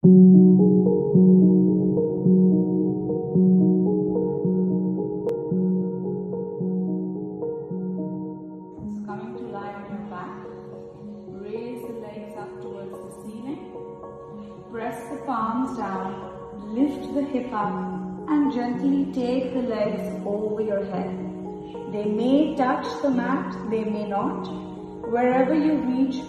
Coming to lie on your back. Raise the legs up towards the ceiling. Press the palms down. Lift the hip up and gently take the legs over your head. They may touch the mat, they may not. Wherever you reach.